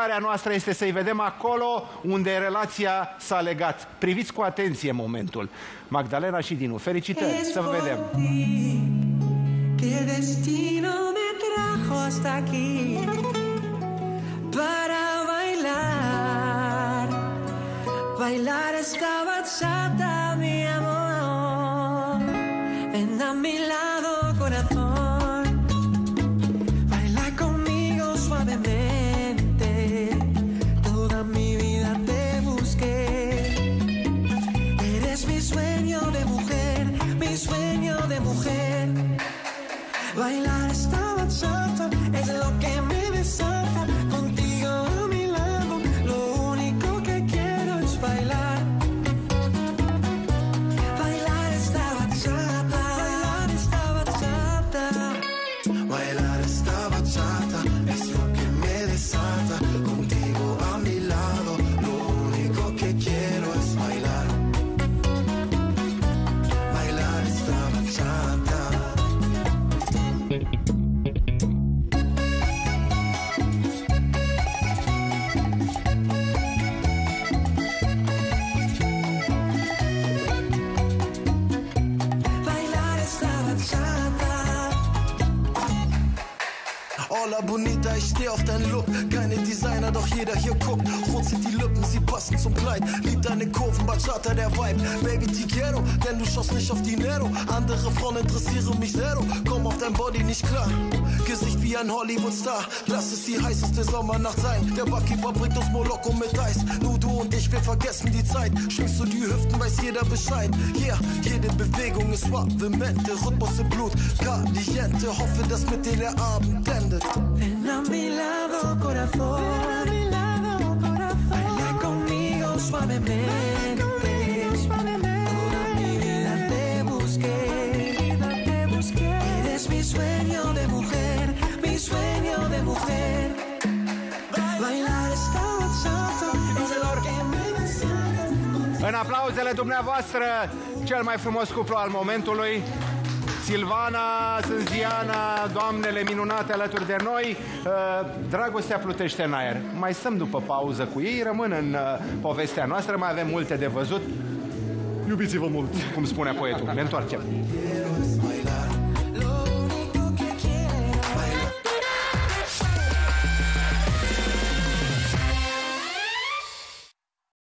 Starea noastră este să-i vedem acolo unde relația s-a legat. Priviți cu atenție momentul. Magdalena și Dinu, felicitări, să vă vedem. Que destino me trajo hasta aquí para bailar, bailar esta bachata, mi amor. Ven a mi lado, sueño de mujer. Bailar esta Hola Bonita, ich steh auf deinen Look. Keine Designer, doch jeder hier guckt. Rot sind die Lippen, sie passen zum Kleid. Lieb deine Kurven, Bachata, der Vibe. Baby, ti quiero, denn du schaust nicht auf Dinero. Andere Frauen interessieren mich zero. Komm auf dein Body nicht klar. Gesicht wie ein Hollywood-Star. Lass es die heißeste Sommernacht sein. Der Barkeeper bringt uns Moloko mit Eis. Nur du und ich, wir vergessen die Zeit. Schwingst du die Hüften, weiß jeder Bescheid. Yeah, jede Bewegung ist suavemente. Rhythmus im Blut, caliente. Hoffe, dass mit dir der Abend blendet. Ven a mi lado, corazón. Baila conmigo suavemente. Mi sueño de mujer. Bailar esta bachata es lo que me desata. În aplauzele dumneavoastră, cel mai frumos cuplu al momentului, Silvana, Sânziana, doamnele minunate alături de noi. Uh, Dragostea plutește în aer. Mai stăm după pauză cu ei, rămân în uh, povestea noastră, mai avem multe de văzut. Iubiți-vă mult, cum spunea poetul. Ne întoarcem. Quiero es bailar.